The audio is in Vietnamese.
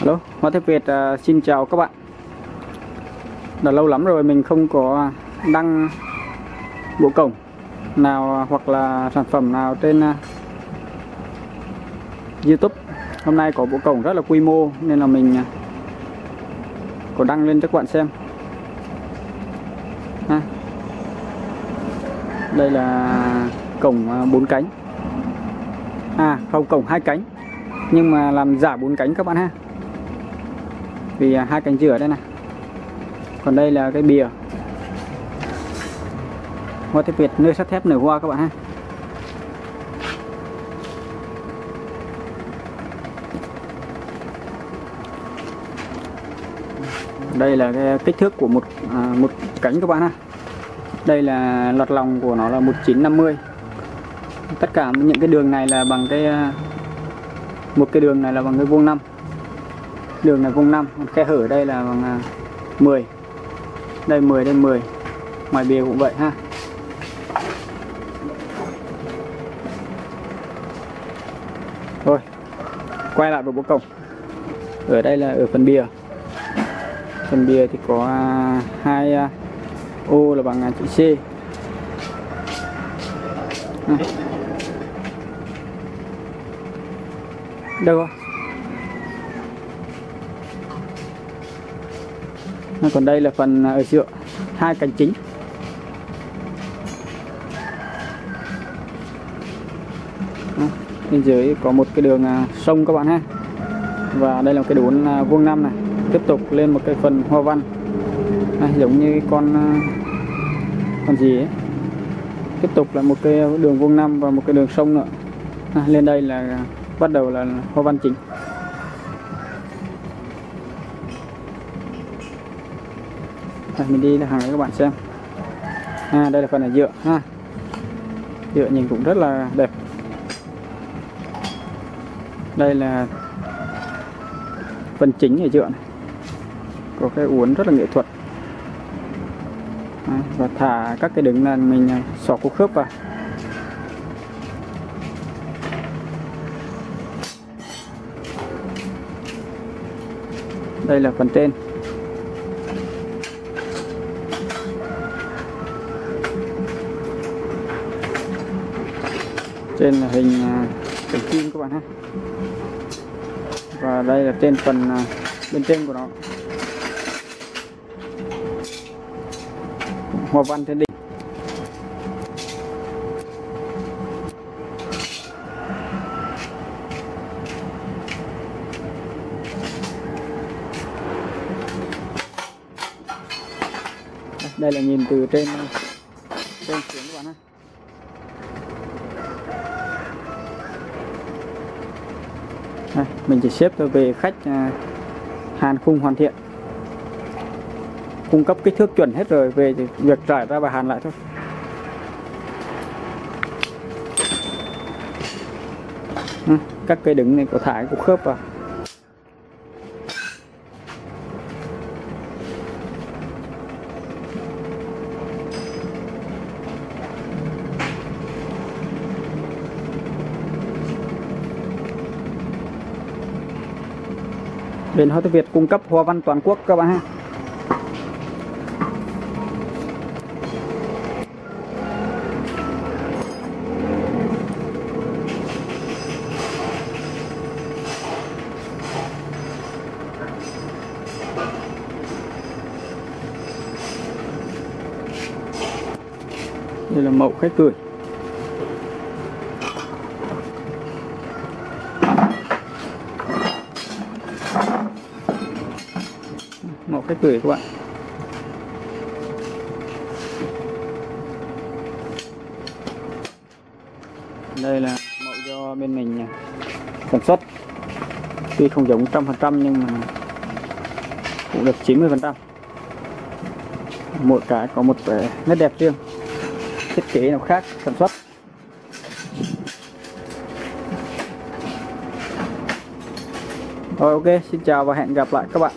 Alo, Hoa Thép Việt à, xin chào các bạn. Đã lâu lắm rồi mình không có đăng bộ cổng nào hoặc là sản phẩm nào trên uh, YouTube. Hôm nay có bộ cổng rất là quy mô nên là mình uh, có đăng lên cho các bạn xem. Ha. Đây là cổng uh, bốn cánh. À không cổng hai cánh. Nhưng mà làm giả bốn cánh các bạn ha vì à, hai cánh rửa đây này. Còn đây là cái bìa. Hoa thép Việt nơi sắt thép nở hoa các bạn ha. Đây là cái kích thước của một à, một cánh các bạn ha. Đây là lọt lòng của nó là 1950 tất cả những cái đường này là bằng cái à, một cái đường này là bằng cái vuông năm đường này vuông 5 khe hở ở đây là bằng à, 10 đây 10 đây 10 ngoài bìa cũng vậy ha. Rồi quay lại vào bộ cổng. Ở đây là ở phần bìa. Phần bìa thì có à, hai à, ô là bằng chữ C. À. đâu rồi còn đây là phần à, ở giữa. Hai cánh chính. Bên dưới có một cái đường à, sông các bạn ha. Và đây là một cái đốn à, vuông năm này. Tiếp tục lên một cái phần hoa văn. À, giống như con con gì ấy. Tiếp tục là một cái đường vuông năm và một cái đường sông nữa. À, lên đây là bắt đầu là hoa văn chính. Đây, mình đi hàng này các bạn xem. À, đây là phần ở dựa ha. Dựa nhìn cũng rất là đẹp. Đây là phần chính ở dựa này. Có cái uốn rất là nghệ thuật. À, và thả các cái đứng là mình à, xỏ cục khớp vào. Đây là phần trên. Trên là hình à, cánh chim các bạn ha và đây là trên phần à, bên trên của nó. Hoa văn trên đỉnh đây là nhìn từ trên à, trên xuống các bạn ha Đây, mình chỉ xếp tôi về khách à, hàn khung hoàn thiện. Cung cấp kích thước chuẩn hết rồi về thì việc trải ra và hàn lại thôi. Các cây đứng này có thải cũng khớp vào. Bên Hoa Việt cung cấp hoa văn toàn quốc các bạn ha. Đây là mẫu khách cười. Khách cái các bạn. Đây là mẫu do bên mình sản xuất. Tuy không giống trăm phần trăm nhưng mà cũng được 90 phần trăm. Mỗi cái có một vẻ nét đẹp riêng. Thiết kế nào khác, sản xuất. Rồi, ok. Xin chào và hẹn gặp lại các bạn.